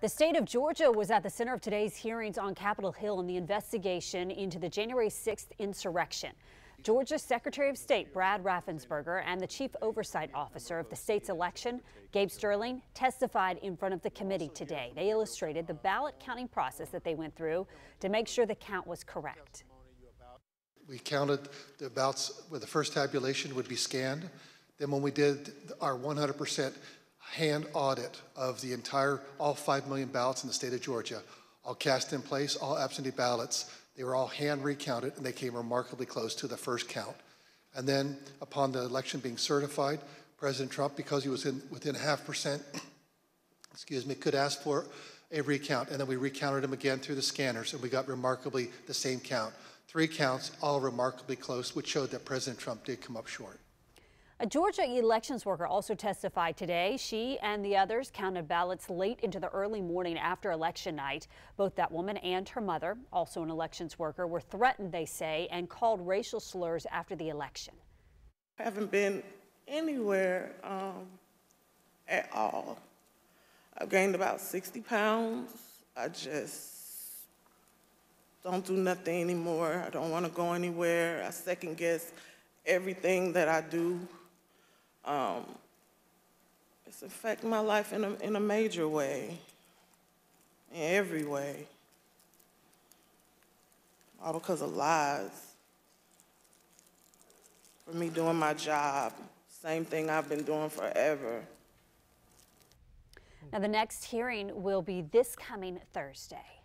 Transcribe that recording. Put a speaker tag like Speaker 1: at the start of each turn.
Speaker 1: The state of Georgia was at the center of today's hearings on Capitol Hill in the investigation into the January 6th insurrection. Georgia's Secretary of State Brad Raffensperger and the Chief Oversight Officer of the state's election, Gabe Sterling, testified in front of the committee today. They illustrated the ballot counting process that they went through to make sure the count was correct.
Speaker 2: We counted the ballots where the first tabulation would be scanned. Then when we did our 100% hand audit of the entire, all 5 million ballots in the state of Georgia, all cast in place, all absentee ballots, they were all hand recounted and they came remarkably close to the first count. And then upon the election being certified, President Trump, because he was in, within half percent, excuse me, could ask for a recount. And then we recounted them again through the scanners and we got remarkably the same count. Three counts, all remarkably close, which showed that President Trump did come up short.
Speaker 1: A Georgia elections worker also testified today. She and the others counted ballots late into the early morning after election night. Both that woman and her mother, also an elections worker, were threatened, they say, and called racial slurs after the election.
Speaker 3: I haven't been anywhere um, at all. I've gained about 60 pounds. I just don't do nothing anymore. I don't want to go anywhere. I second guess everything that I do. Um, it's affecting my life in a, in a major way, in every way. All because of lies. For me doing my job, same thing I've been doing forever.
Speaker 1: Now, the next hearing will be this coming Thursday.